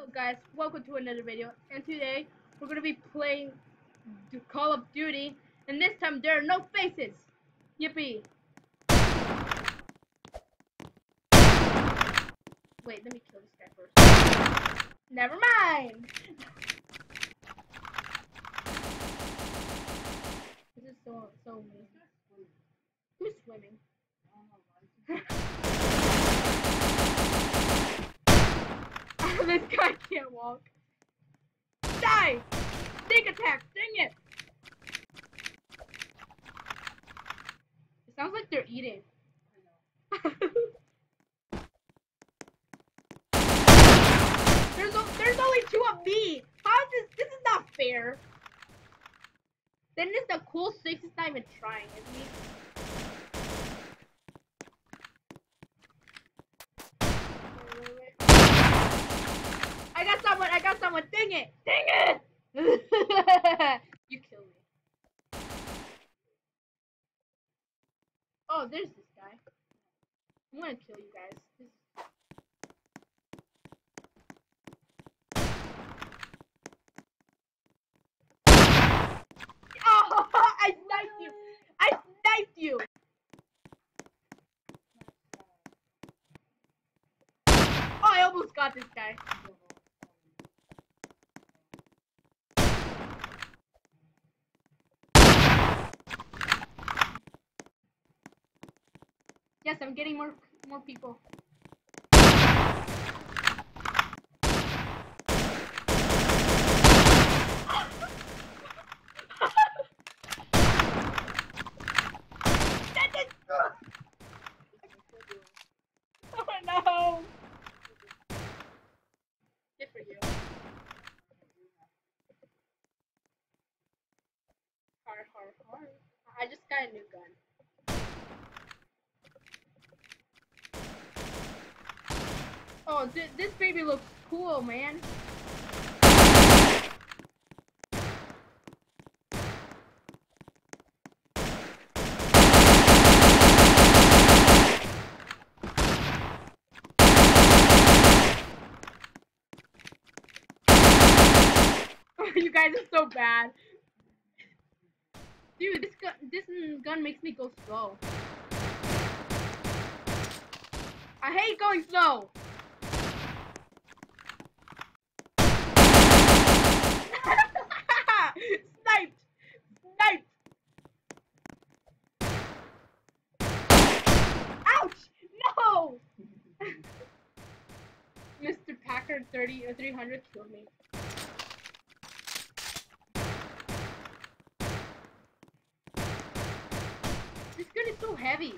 Hello guys, welcome to another video, and today we're going to be playing Call of Duty, and this time there are no faces! Yippee! Wait, let me kill this guy first. Never mind! this is so, so mean. Who's swimming? this guy can't walk. Die! Sneak attack! Dang it! It sounds like they're eating. there's, there's only two of me! How is this? This is not fair! Then it's the cool six is not even trying, is he? Wait, wait, wait. I got someone! I got someone! Dang it! Dang it! you killed me. Oh, there's this guy. I'm gonna kill you guys. This... Oh, I sniped you! I sniped you! Oh, I almost got this guy. Yes, I'm getting more more people. That is- Oh no! Good for you. Hard, hard, hard. I just got a new gun. Oh, th this baby looks cool, man. you guys are so bad. Dude, this gun, this gun makes me go slow. I hate going slow. Thirty or 300 killed me. This gun is so heavy.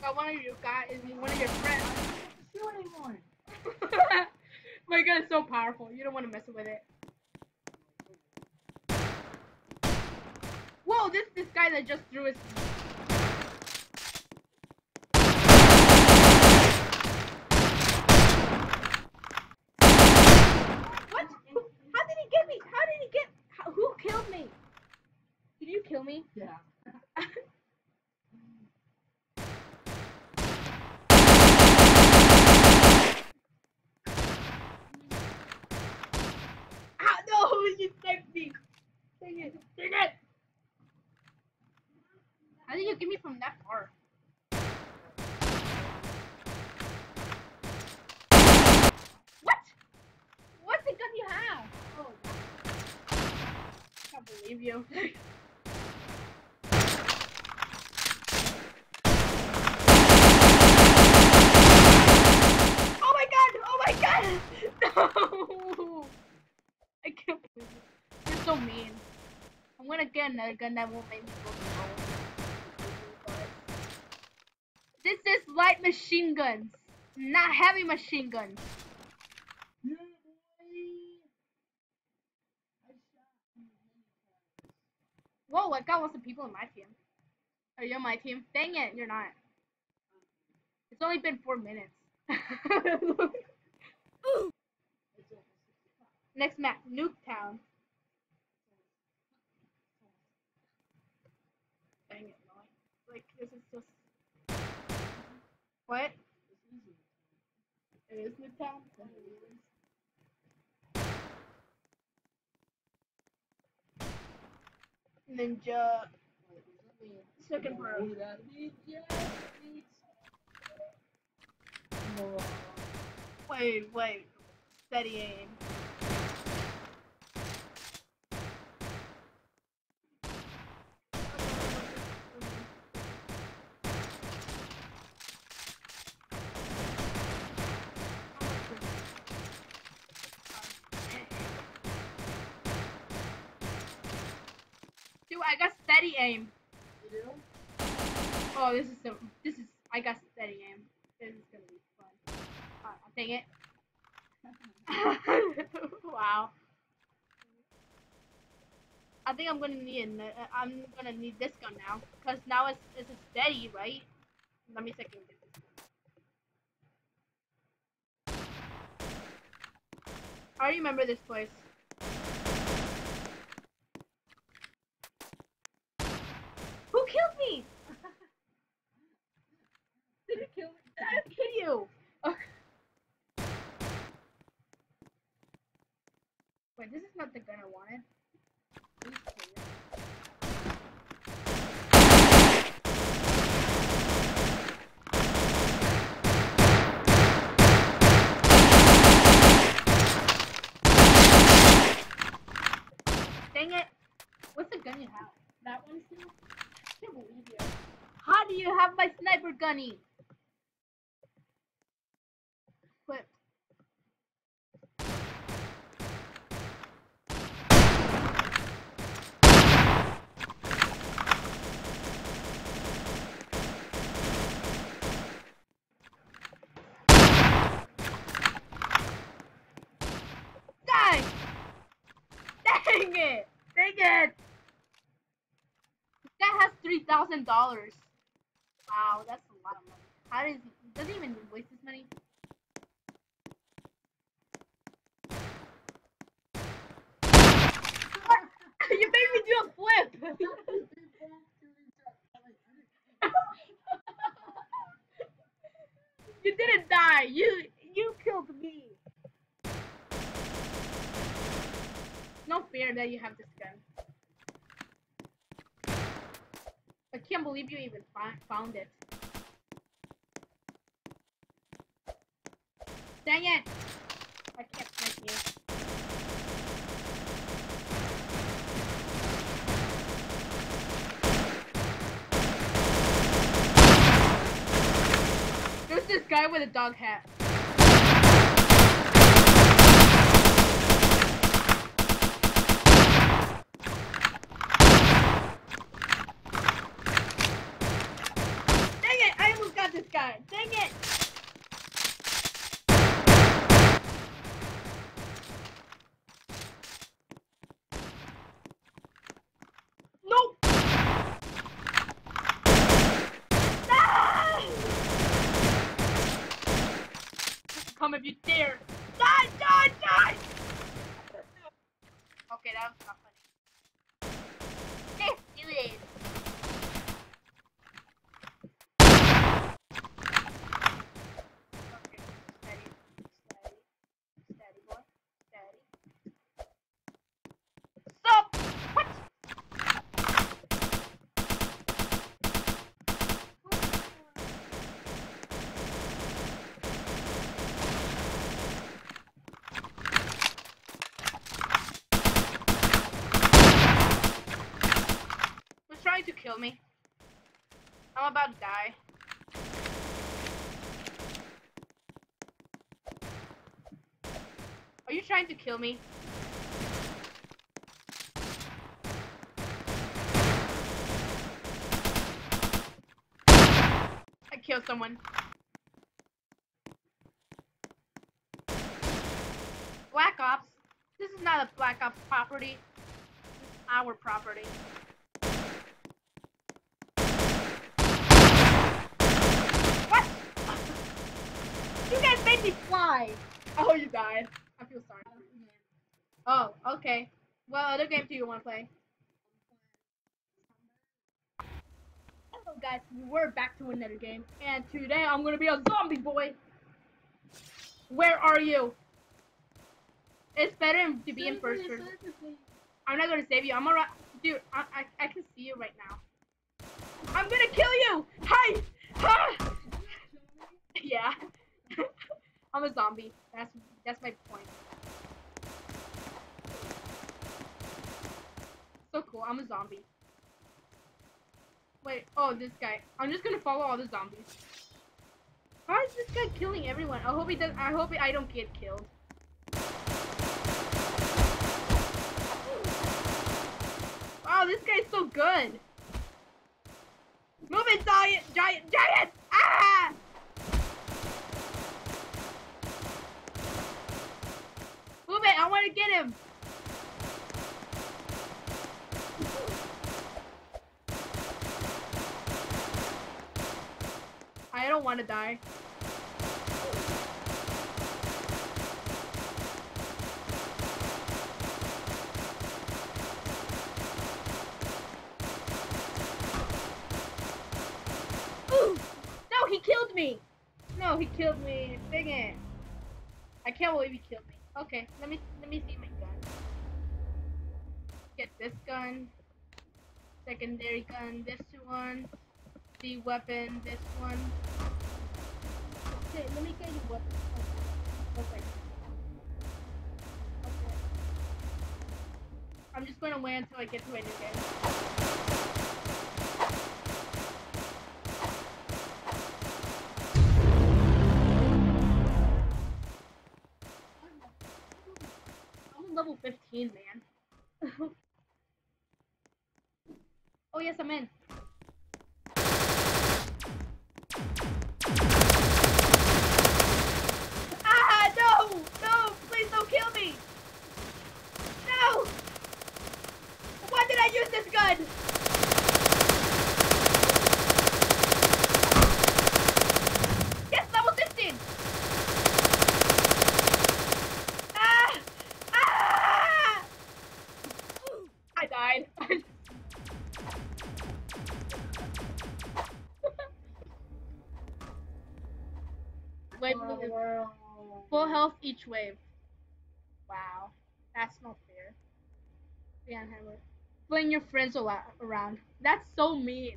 Got one of your guys, one of your so powerful. You don't want to mess with it. Whoa! This this guy that just threw his. What? How did he get me? How did he get? Who killed me? Did you kill me? Yeah. Ah, no! You sniped me! Dang it! Dang it! How did you get me from that far? What? What's the gun you have? Oh. Can't believe you. oh my god! Oh my god! No! I can't believe it. You're so mean. I'm gonna get another gun that won't make me go slow. This is light machine guns, not heavy machine guns. Yeah, boy. I shot Whoa, I got lots of people in my team. Are you on my team? Dang it, you're not. It's only been four minutes. Next map, Nuketown. Dang it, no. Like, this is just. What? It is is. Ninja. Second row. Wait, wait. Steady aim. I got steady aim. Oh, this is so. This is. I got steady aim. This is gonna be fun. Uh, dang it. wow. I think I'm gonna need. I'm gonna need this gun now, cause now it's it's steady, right? Let me second. I remember this place. Who killed me? Did it kill me? You. Wait, this is not the gun I wanted. Dang it! What's the gun you have? That one still? I can't believe you. How do you have my sniper gunny? Equipped. Dang! Dang Dang it! This guy has three thousand dollars. Wow, that's a lot of money. How does he does he even waste his money? You made me do a flip! you didn't die. You you killed me. No fair that you have this gun. I can't believe you even found it. Dang it! I can't snipe you. There's this guy with a dog hat. Dang it! I almost got this guy. Dang it! Nope. Ah! Come if you dare. Die, die, die! Okay, that was not funny. Yes, you is. Okay, steady, steady, steady, boy, steady. Stop! What? Who's trying to kill me? I'm about to die. Are you trying to kill me? I killed someone. Black Ops. This is not a Black Ops property. Is our property. What? You guys made me fly. Oh, you died. I feel sorry. Oh, okay. What other game do you want to play? Hello guys, we're back to another game, and today I'm gonna be a zombie boy. Where are you? It's better to be in first person. I'm not gonna save you. I'm alright, dude. I, I I can see you right now. I'm gonna kill you. Hi. Ha! Yeah. I'm a zombie. That's that's my point. So cool. I'm a zombie. Wait. Oh, this guy. I'm just gonna follow all the zombies. Why is this guy killing everyone? I hope he does. I hope I don't get killed. Wow, this guy's so good. Move it, giant, giant, giant! Ah! Move it, I want to get him. I don't want to die. No, he killed me! No, he killed me. Dang it. I can't believe he killed me. Okay, let me let me see my gun. Get this gun. Secondary gun, this one. The weapon, this one. Okay, let me get you weapon. Okay. Okay. I'm just gonna wait until I get to a new game. 15, man. oh, yes, I'm in. Ah, no! No! Please don't kill me! No! Why did I use this gun? Each wave. Wow, that's not fair. Yeah, Hammer. Fling your friends around. That's so mean.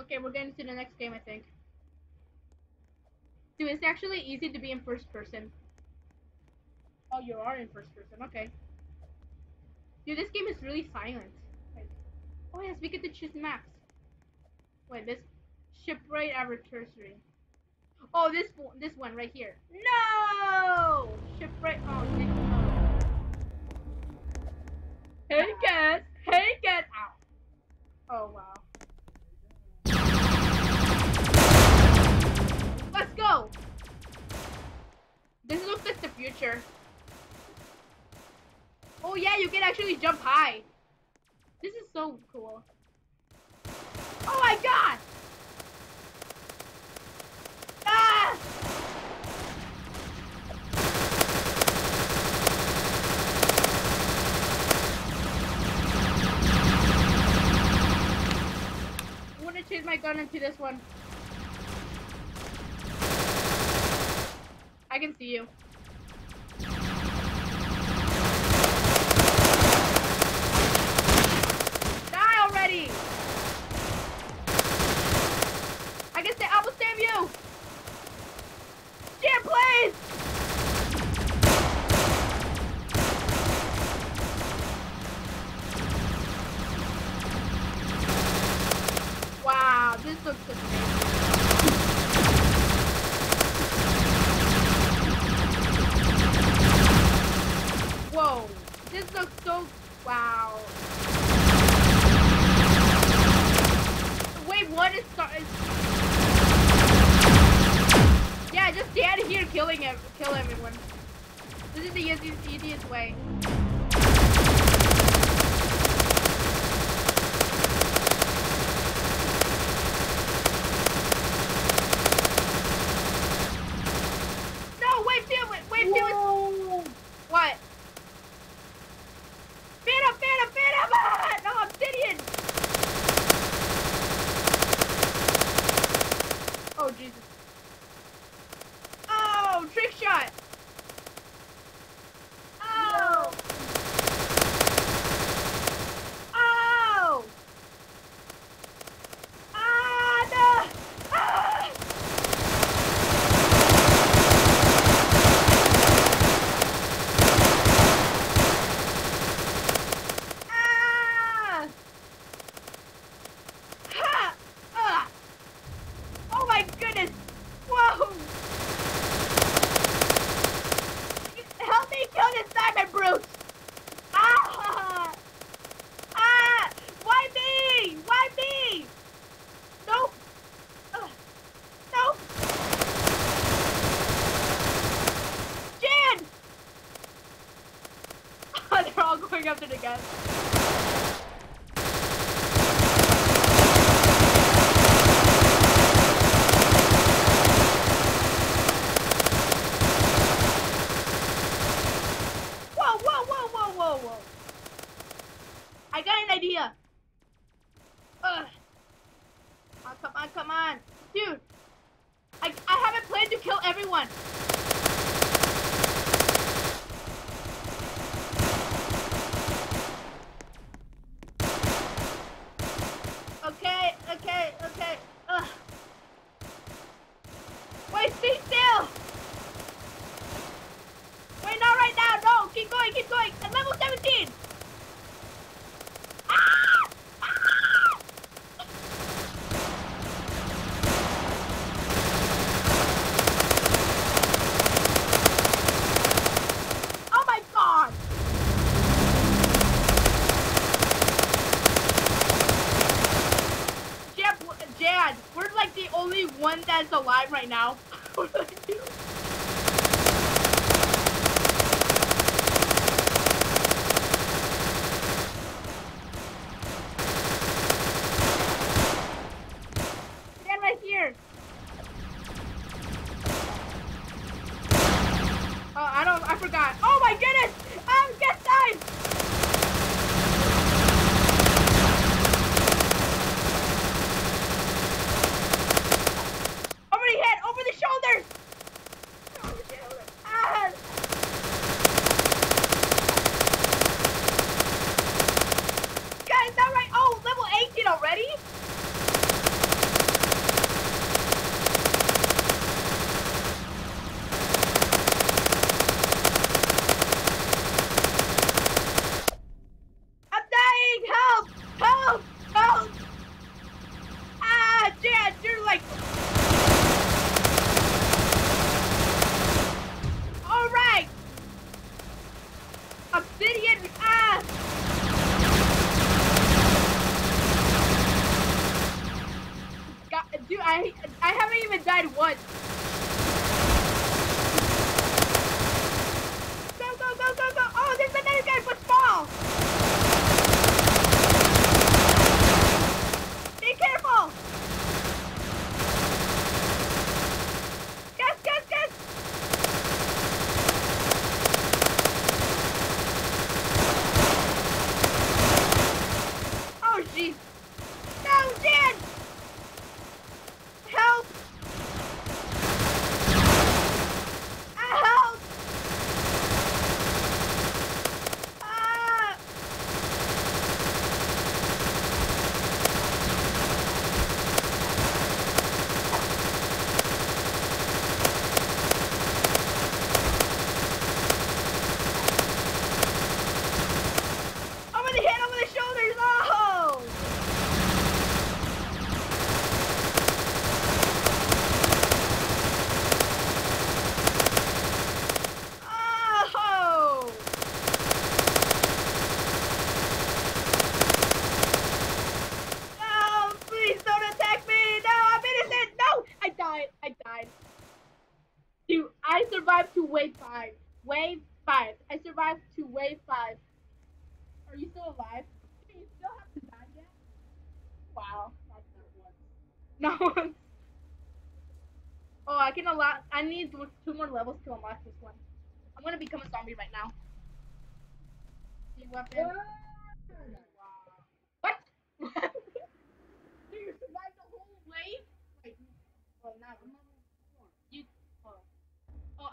Okay, we're getting to the next game, I think. Dude, it's actually easy to be in first person. Oh, you are in first person. Okay. Dude, this game is really silent. Oh yes, we get to choose maps. Wait, this shipwright anniversary. Oh, this one, this one right here. No, shipwright. Oh, Nick. Oh. Hey, cat. Hey, cat. Ow. Oh wow. Let's go! This looks like the future. Oh yeah, you can actually jump high. This is so cool. Oh my god! Ah! I'm gonna change my gun into this one. I can see you. Die already! I can say I will save you! Please! Wow, this looks amazing.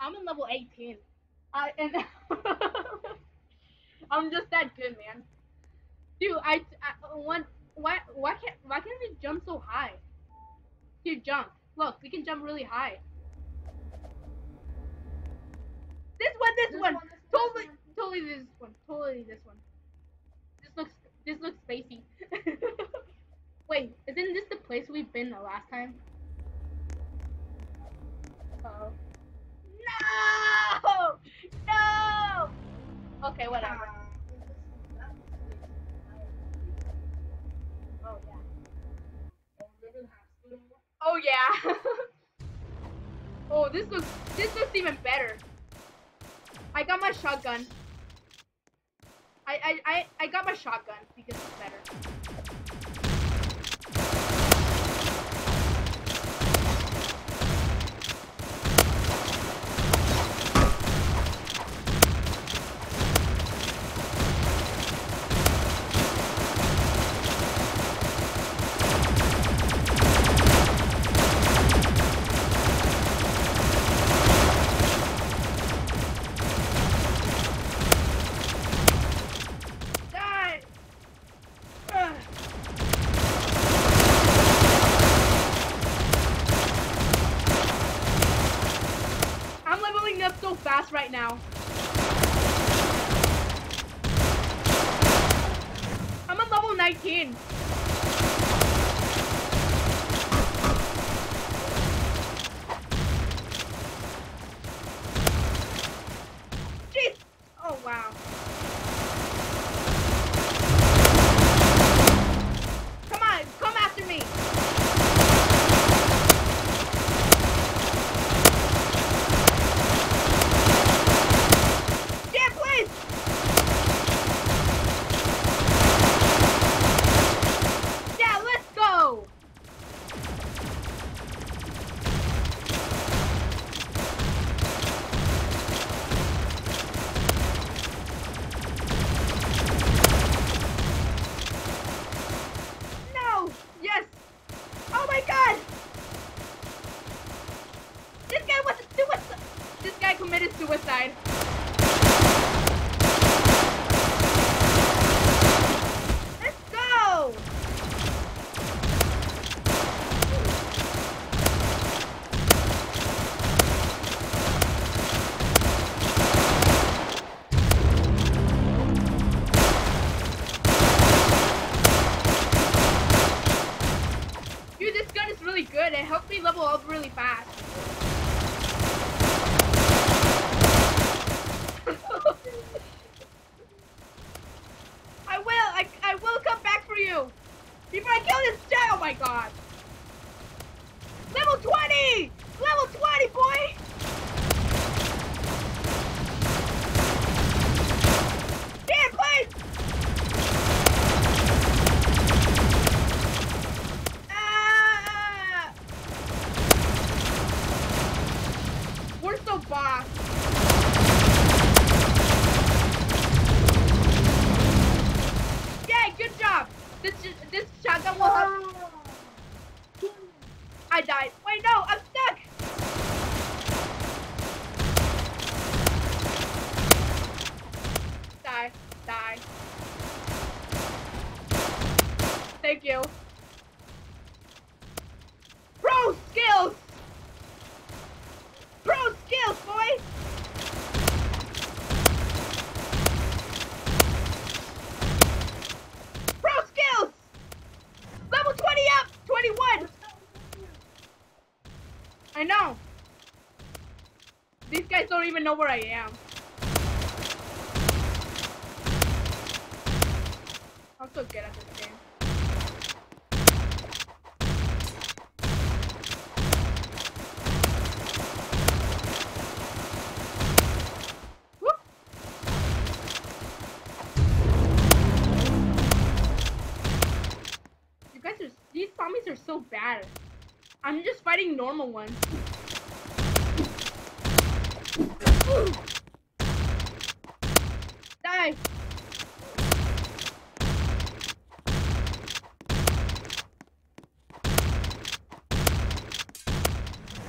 I'm in level 18. I and I'm just that good, man. Dude, I, I one, why, why can't, why can't we jump so high? Dude, jump. Look, we can jump really high. This one, this, this one, one this totally, one. totally this one, totally this one. This looks, this looks spacey. Wait, isn't this the place we've been the last time? Uh oh no! No! Okay, whatever. Oh, yeah. Oh, yeah. oh, this looks, this looks even better. I got my shotgun. I, I, I, I got my shotgun because it's better. Now. I'm at level 19. Jeez! Oh wow. Come on, come after me. Yeah, please. Yeah, let's go. No! Yes! Oh my god! This guy was a suicide! This guy committed suicide. Let's go! Dude, this gun is really good. It helps me level up really fast. Know where I am. I'm so good at this game. You guys are these zombies are so bad. I'm just fighting normal ones. Die!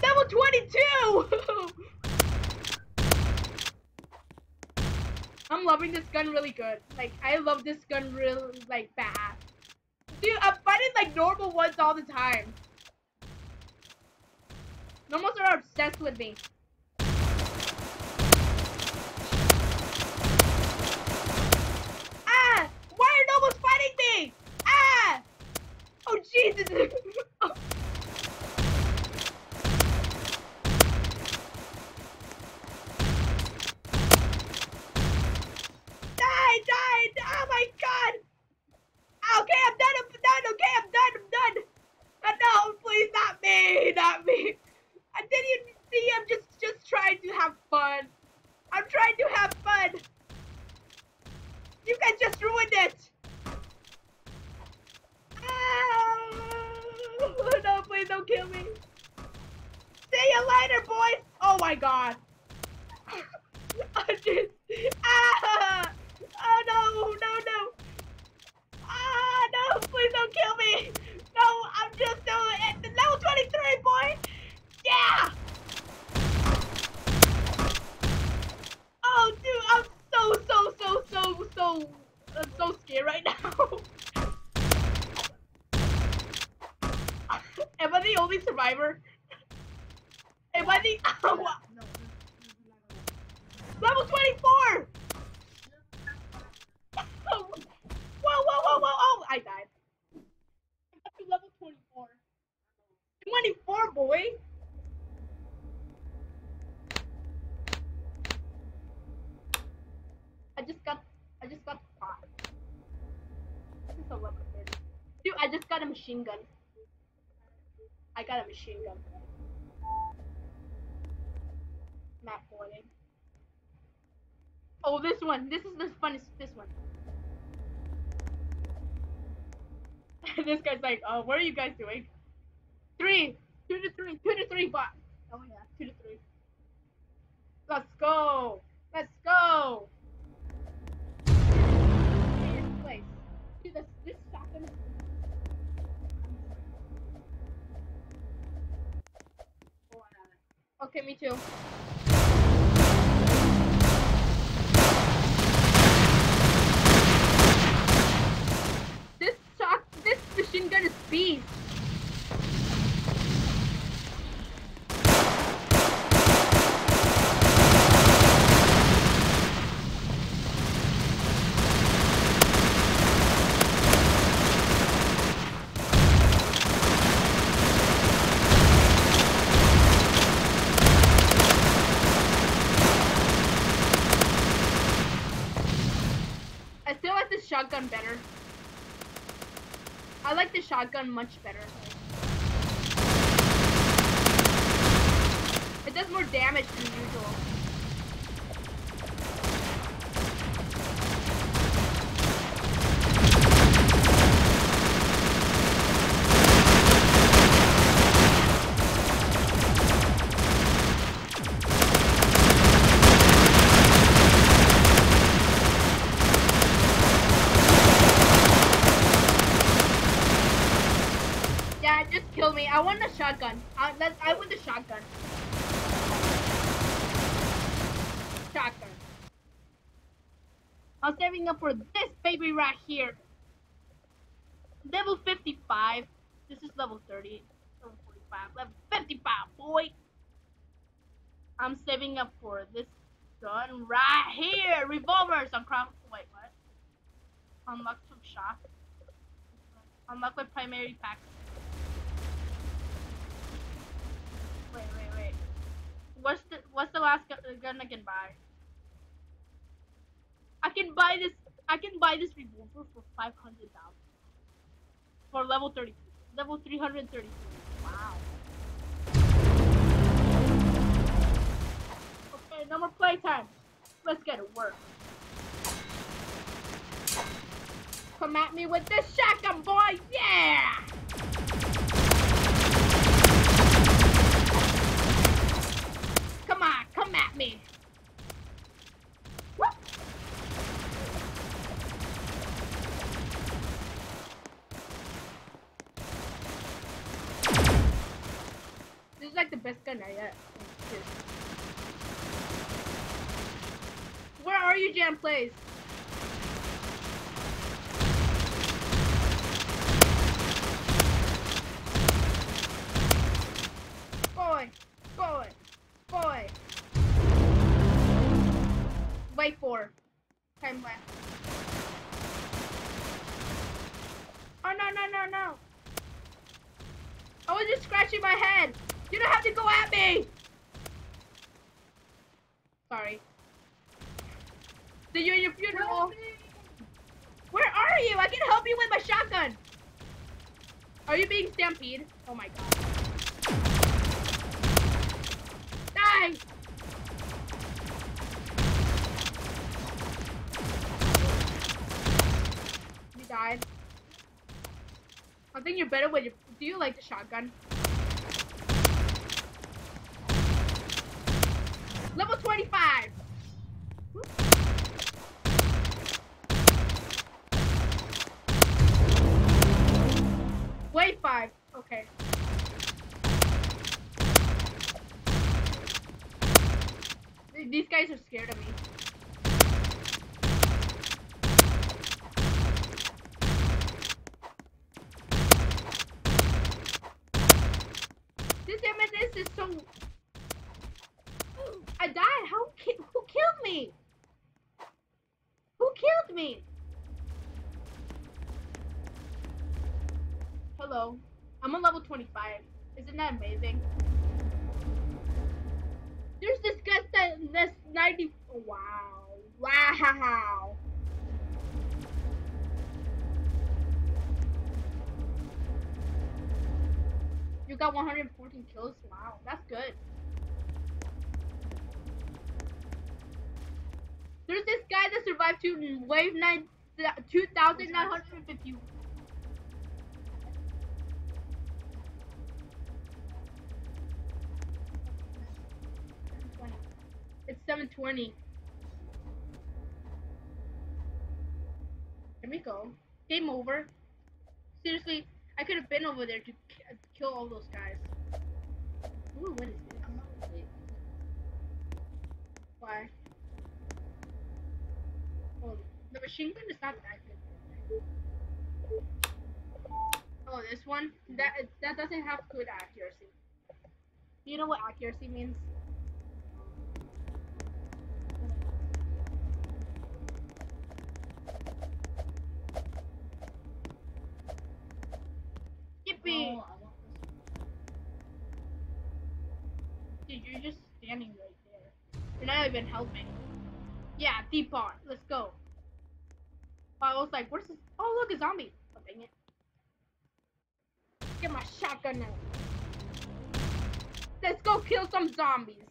Level 22! I'm loving this gun really good. Like, I love this gun really, like, bad. Dude, I'm fighting, like, normal ones all the time. Normals are obsessed with me. Ah! Why are normals fighting me? Ah! Oh, Jesus! Oh. Die, die, die! Oh my god! Okay, I'm done, I'm done, okay, I'm done, I'm done! Uh, no, please, not me, not me! I didn't even see, I'm just, just trying to have fun. I'm trying to have fun! You guys just ruined it! Ah, no, please don't kill me! See you later, boys! Oh my god! I just, ah! Oh no, no, no! Ah, no, please don't kill me! No, I'm just doing it! Level 23, boy! Yeah! So, so, so, so, so, I'm so scared right now. Am I the only survivor? Am I the... Level 24! whoa, whoa, whoa, whoa, whoa! Oh, I died. I got to level 24. 24, boy! Just got, I just got five. This is a 30. Dude, I just got a machine gun. I got a machine gun. Map boarding. Oh, this one. This is the funnest. This one. this guy's like, oh, what are you guys doing? Three, two to three, two to three, but oh yeah, two to three. Let's go. It. Okay, me too. This shot, this machine gun is beast. I still like the shotgun better. I like the shotgun much better. It does more damage. Yeah, it just killed me. I want the shotgun. I, that's, I want the shotgun. Shotgun. I'm saving up for this baby right here. Level 55. This is level 30. Level 45. Level 55, boy. I'm saving up for this gun right here. Revolvers. I'm cross. Wait, what? Unlock some shots. Unlock my primary pack. Wait, wait, wait. What's the what's the last gun I can buy? I can buy this. I can buy this revolver for five hundred thousand for level thirty, level three hundred thirty. Wow. Okay, no more playtime. Let's get to work. Come at me with this shotgun, boy! Yeah! Come at me. This is like the best gun I yet. Where are you, Jand Playz? Time left. Oh no no no no! I was just scratching my head. You don't have to go at me. Sorry. Did you in your funeral. Where are you? I can help you with my shotgun. Are you being stampede? Oh my god. Die! I think you're better with your. Do you like the shotgun? Level 25! Whoop. Wait, 5. Okay. These guys are scared of me. This amethyst is so. I died. How? Ki- who killed me? Who killed me? Hello. I'm on level 25. Isn't that amazing? There's this guy that that's 90. Wow. Wow. You got 114 kills? Wow, that's good. There's this guy that survived to wave 9 2,950. 720. Here we go. Game over. Seriously, I could have been over there to kill all those guys. Ooh, what is this? Why? Oh, the machine gun is not that good. Oh, this one? That that doesn't have good accuracy. You know what accuracy means? Yippee! No, I want this. Dude, you're just standing right there. You're not even helping. Yeah, deep part. Let's go. I was like, where's this? Oh, look, a zombie. Oh, dang it. Get my shotgun now. Let's go kill some zombies.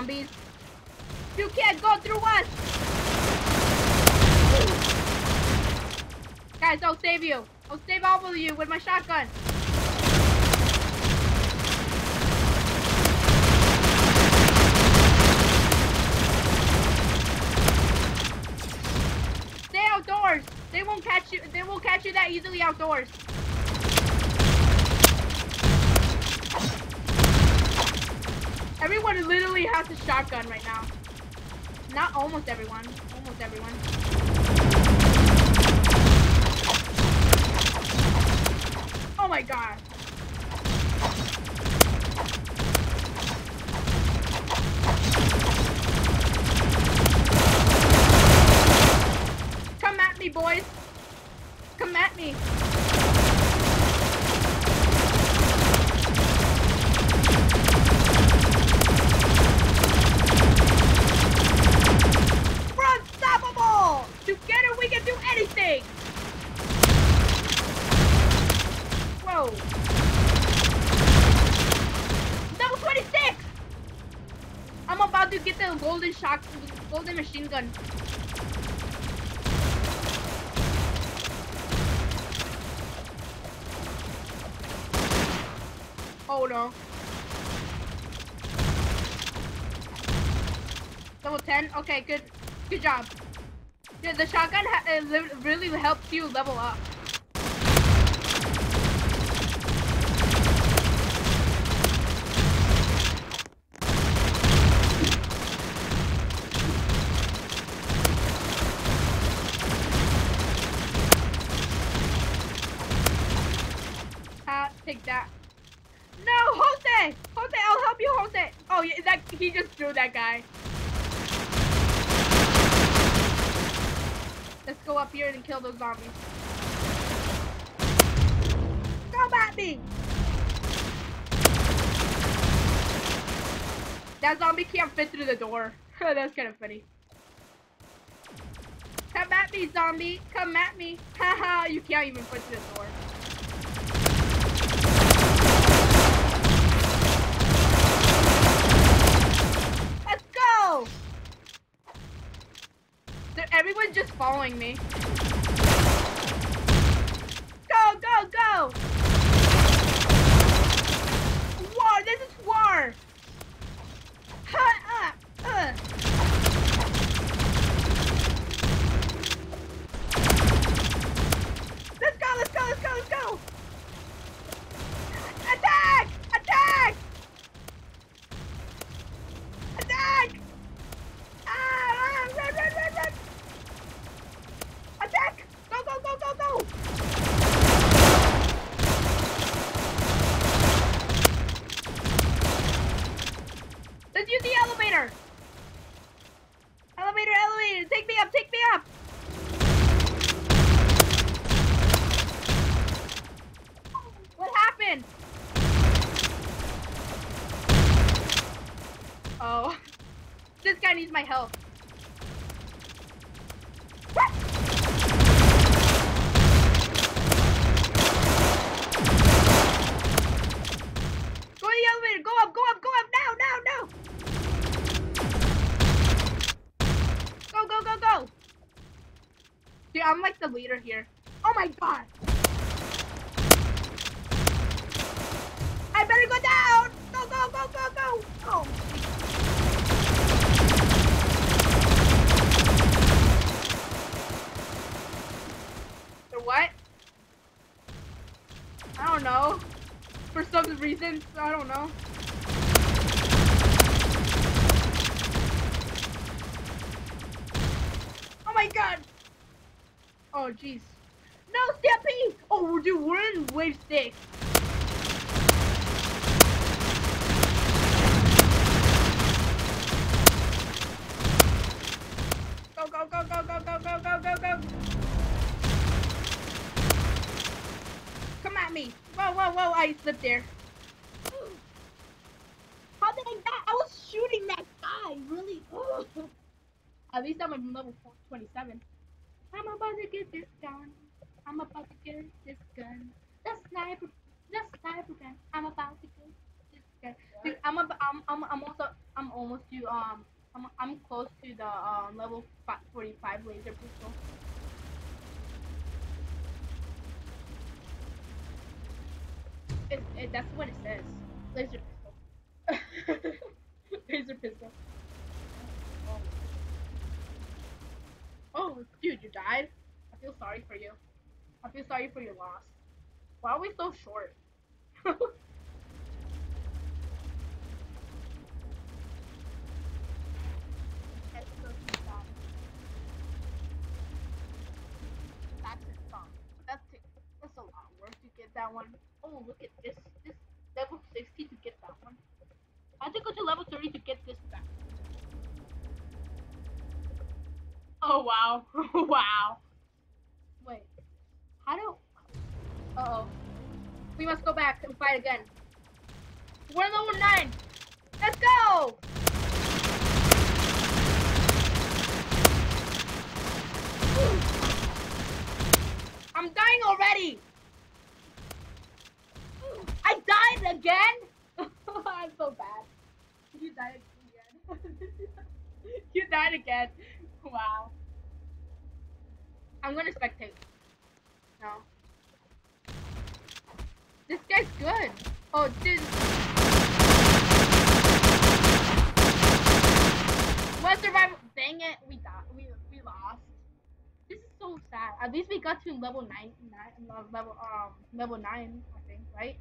Zombies. You can't go through us. Guys, I'll save you. I'll save all of you with my shotgun. Stay outdoors. They won't catch you. They won't catch you that easily outdoors. Everyone literally has a shotgun right now. Not almost everyone. Almost everyone. Oh my god. Come at me, boys. Come at me. Gun. Oh no. Level 10? Okay, good. Good job. Yeah, the shotgun really helps you level up. That zombie can't fit through the door. That's kind of funny. Come at me, zombie! Come at me! Haha, you can't even fit through the door. My god. I better go down. Go. Go. Go. Go. Go. Oh. Or what? I don't know. For some reason, I don't know. Oh my god! Oh jeez. No, Stampede! Oh, dude, we're in wave six. Go, go, go, go, go, go, go, go, go, go! Come at me! Whoa, whoa, whoa! I slipped there. How did I die? I was shooting that guy. Really? At least I'm level 27. I'm about to get this gun. I'm about to get this gun. The sniper, the sniper gun. I'm about to get this gun. Dude, I'm, ab- I'm, I'm, I'm also, I'm almost to, um, I'm, I'm close to the um, level fi- 45 laser pistol. It, it, that's what it says. Laser pistol. laser pistol. Oh, dude, you died? I feel sorry for you. I feel sorry for your loss. Why are we so short? That one. Oh, look at this. This level 60 to get that one. I had to go to level 30 to get this back. Oh wow. wow. Wait. How do Uh oh. We must go back and fight again. We're level nine. Let's go! I'm dying already! I died again? I'm so bad. You died again. you died again. Wow. I'm gonna spectate. No. This guy's good. Oh, dude. What survival? Dang it, we died. We we lost. This is so sad. At least we got to level nine, nine level um level nine, I think, right?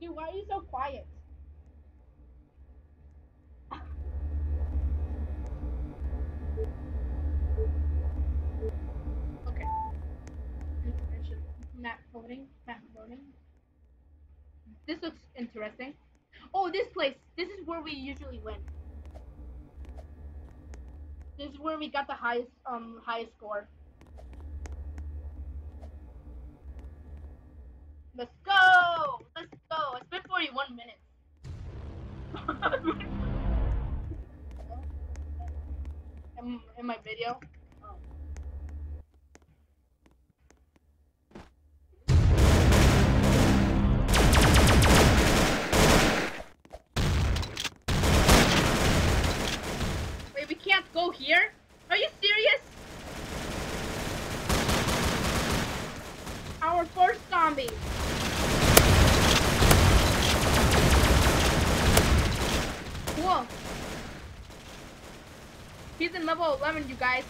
Dude, why are you so quiet? Okay. Information. Map voting. Map voting. This looks interesting. Oh, this place. This is where we usually win. This is where we got the highest um highest score. Let's go! Let's go! It's been 41 minutes. in, in my video. Go here? Are you serious? Our first zombie. Cool. He's in level 11, you guys.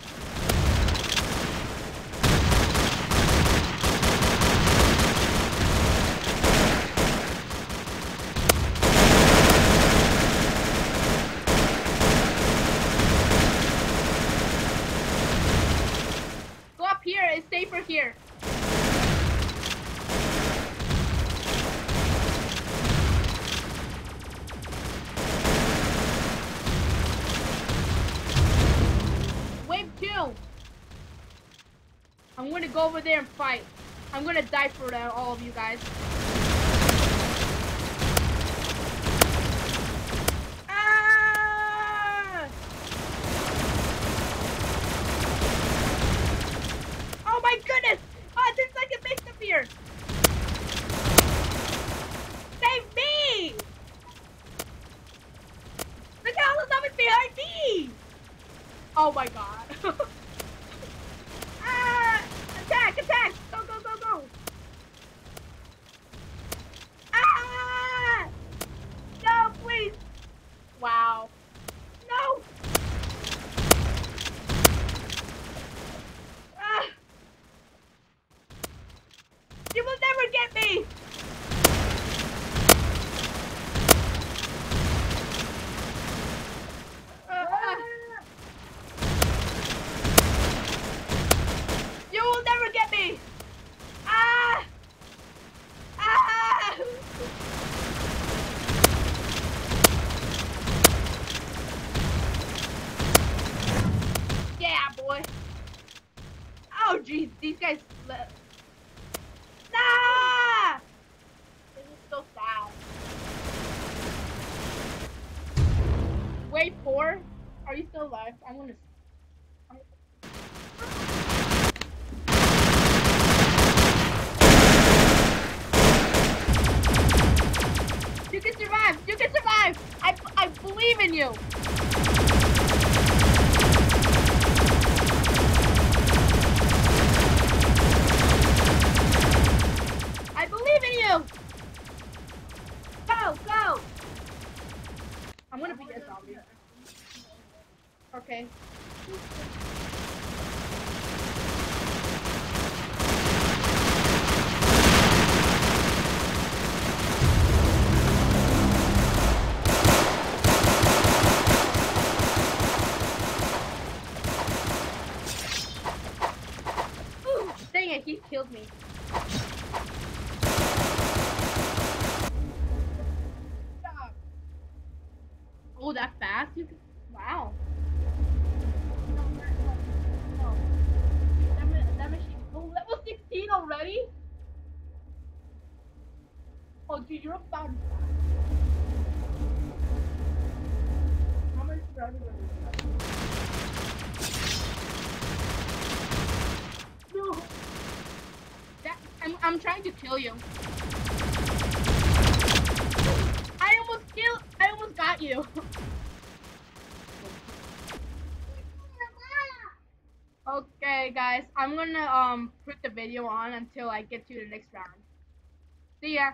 Go up here, it's safer here. Wave two. I'm gonna go over there and fight. I'm gonna die for all of you guys. Ah! goodness! Oh, there's like a mix up here. Save me! Look at all the zombies behind me! Oh my god. ah! Attack! Attack! Go! Go! Go! Go! Ah! No, please! Wow. No! Ah! You will never get me! Uh, uh, you will never get me! Ah! Ah! Yeah, boy. Oh, jeez, these guys. le- Nah! This is so sad. Wait. Are you still alive? I'm gonna. You can survive! You can survive! I, I believe in you! I'm, trying to kill you. I almost killed. I almost got you. okay, guys. I'm gonna um put the video on until I get to the next round. See ya.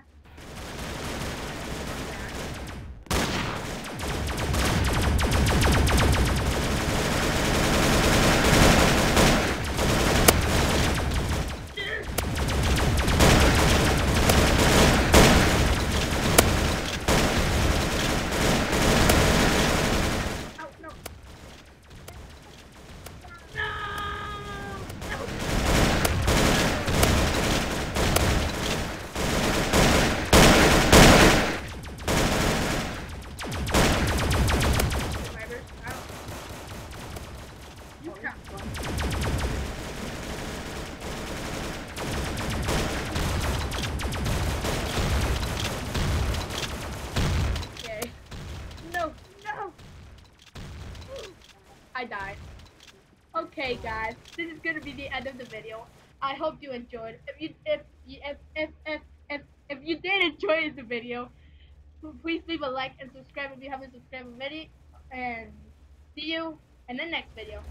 I hope you enjoyed. If you if you if if if if, if you did enjoy the video, please leave a like and subscribe if you haven't subscribed already. And see you in the next video.